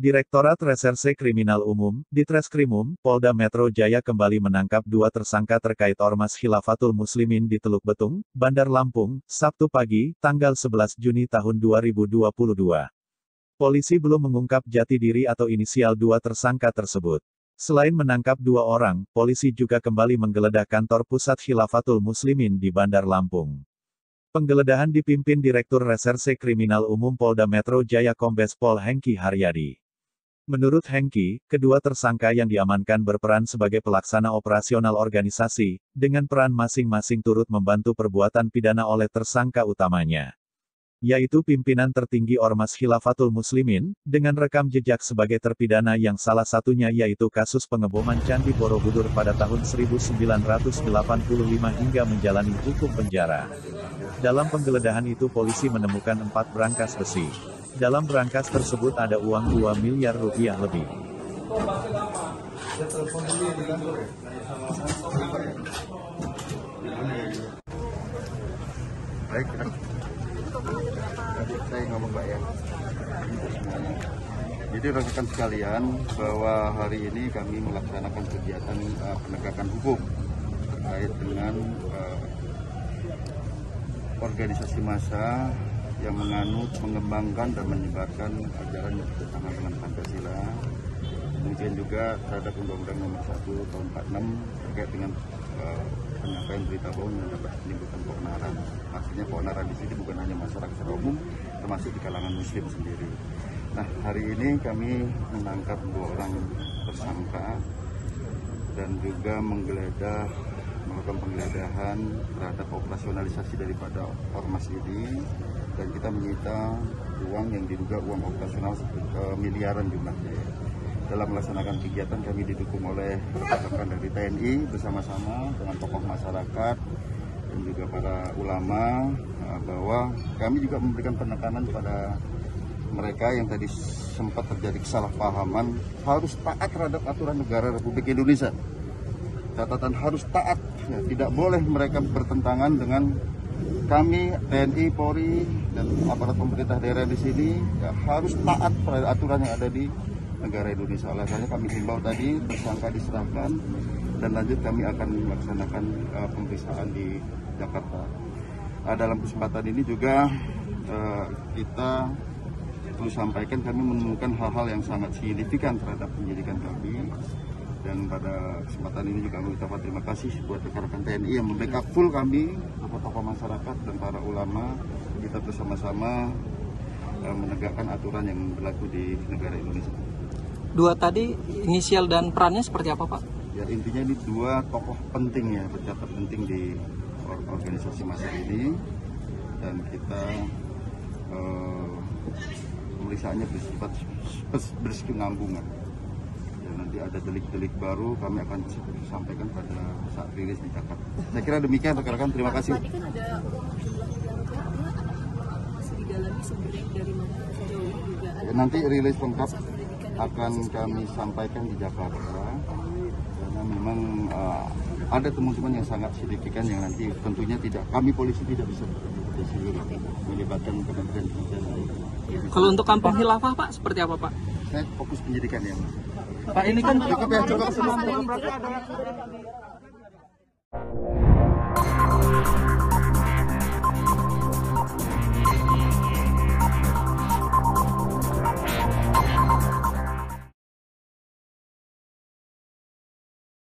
Direktorat Reserse Kriminal Umum, Ditreskrimum, Polda Metro Jaya kembali menangkap dua tersangka terkait Ormas Khilafatul Muslimin di Teluk Betung, Bandar Lampung, Sabtu pagi, tanggal 11 Juni tahun 2022. Polisi belum mengungkap jati diri atau inisial dua tersangka tersebut. Selain menangkap dua orang, polisi juga kembali menggeledah kantor pusat Khilafatul Muslimin di Bandar Lampung. Penggeledahan dipimpin Direktur Reserse Kriminal Umum Polda Metro Jaya Kombes Pol Hengki Haryadi. Menurut Hengki, kedua tersangka yang diamankan berperan sebagai pelaksana operasional organisasi, dengan peran masing-masing turut membantu perbuatan pidana oleh tersangka utamanya. Yaitu pimpinan tertinggi Ormas Khilafatul Muslimin, dengan rekam jejak sebagai terpidana yang salah satunya yaitu kasus pengeboman Candi Borobudur pada tahun 1985 hingga menjalani hukum penjara. Dalam penggeledahan itu polisi menemukan empat berangkas besi. Dalam berangkas tersebut ada uang 2 miliar rupiah lebih. Baik, saya ngomong Mbak ya. Jadi rekan sekalian, bahwa hari ini kami melaksanakan kegiatan uh, penegakan hukum terkait dengan uh, organisasi massa yang menganut, mengembangkan dan menyebarkan ajaran yang bertentangan dengan Pancasila. Kemudian juga terhadap Undang-Undang Nomor 1 Tahun 46 terkait dengan uh, penyampaian berita bohong yang dapat menimbulkan keonaran. Maksudnya keonaran di sini bukan hanya masyarakat secara umum, termasuk di kalangan Muslim sendiri. Nah, hari ini kami menangkap dua orang tersangka dan juga menggeledah melakukan penggeledahan terhadap operasionalisasi daripada ormas ini dan kita menyita uang yang diduga uang operasional uh, miliaran jumlahnya. Dalam melaksanakan kegiatan kami didukung oleh rekan-rekan dari TNI bersama-sama dengan tokoh masyarakat dan juga para ulama uh, bahwa kami juga memberikan penekanan kepada mereka yang tadi sempat terjadi kesalahpahaman harus taat terhadap aturan negara Republik Indonesia. Catatan harus taat, ya, tidak boleh mereka bertentangan dengan kami TNI, Polri dan aparat pemerintah daerah di sini ya, harus taat pada aturan yang ada di negara Indonesia. Alasannya kami himbau tadi tersangka diserahkan dan lanjut kami akan melaksanakan uh, pemeriksaan di Jakarta. Uh, dalam kesempatan ini juga uh, kita perlu sampaikan kami menemukan hal-hal yang sangat signifikan terhadap penyidikan kami dan pada kesempatan ini juga kami ucapkan terima kasih buat rekan-rekan TNI yang membackup full kami, tokoh-tokoh masyarakat dan para ulama kita bersama-sama uh, menegakkan aturan yang berlaku di negara Indonesia. Dua tadi inisial dan perannya seperti apa Pak? Ya intinya ini dua tokoh penting ya, bercatat penting di organisasi masa ini. Dan kita uh, pemeriksaannya bersifat berkesinambungan nanti ada delik-delik baru kami akan sampaikan pada saat rilis di Jakarta. Saya kira demikian rekan-rekan terima kasih. Tadi kan ada dari mana? Juga ada Nanti rilis lengkap akan kami sampaikan di Jakarta karena memang uh, ada temuan-temuan yang sangat signifikan yang nanti tentunya tidak kami polisi tidak bisa sendiri melibatkan kementerian-kementerian lain. Kalau untuk kampung hilafah Pak seperti apa Pak? Saya fokus penyidikan ya. Pak ini kan cukup ya cukup semua.